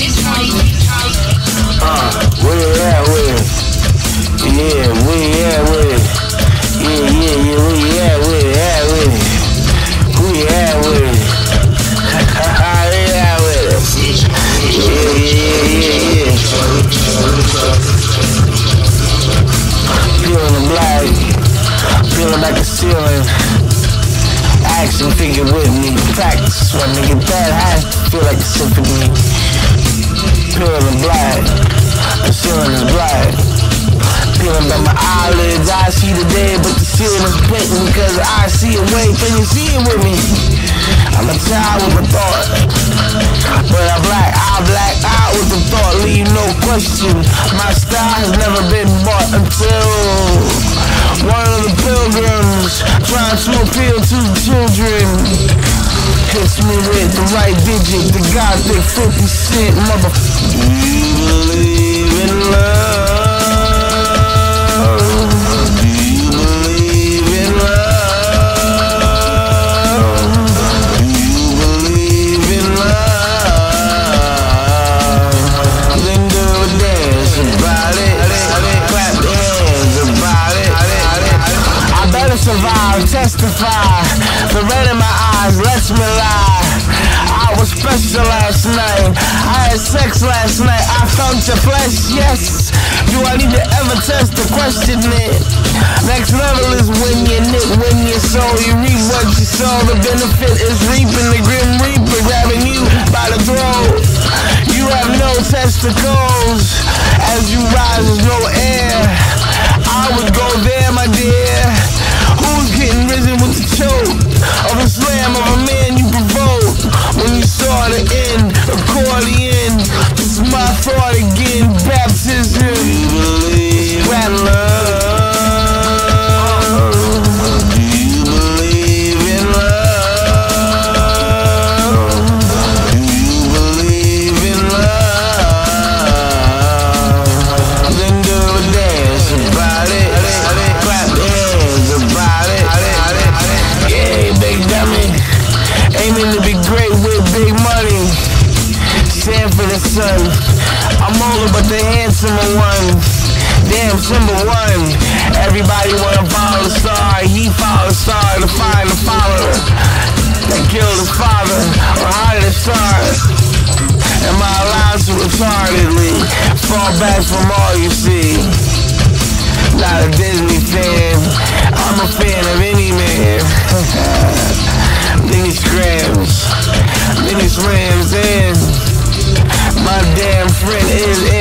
Uh, where you at with it? Yeah, where you at with it? Yeah, yeah, yeah, where you at with it? At with it? Who you it? Where you at with it? Yeah, yeah, yeah, yeah, Peeling the black, peeling back the ceiling. Action figure with me, practice when they get that high, feel like a symphony. The black, the ceiling is black. Peeling back my eyelids, I see the day, but the ceiling is blatant because I see it. way, can you see it with me? I'm a child with a thought, but I black, I black out with the thought, leave no question. My style has never been bought until one of the pilgrims trying to appeal to the children. Hits me with the right digit, the goddamn 50 cent mother. Survive, testify. The red in my eyes lets me lie. I was special last night. I had sex last night. I felt your flesh, yes. Do I need to ever test to question it? Next level is when you knit, when you sow, you reap what you sow. The benefit is reaping the grim reaper, grabbing you by the throat. You have no testicles. As you rise, there's no air. Sun. I'm older, but the handsomer one. Damn, symbol one. Everybody wanna follow the star. He followed the star to find the follower that killed his father. Or how did it start? Am I allowed to retardedly fall back from all you see? Not a Disney fan, I'm a fan of any friend. is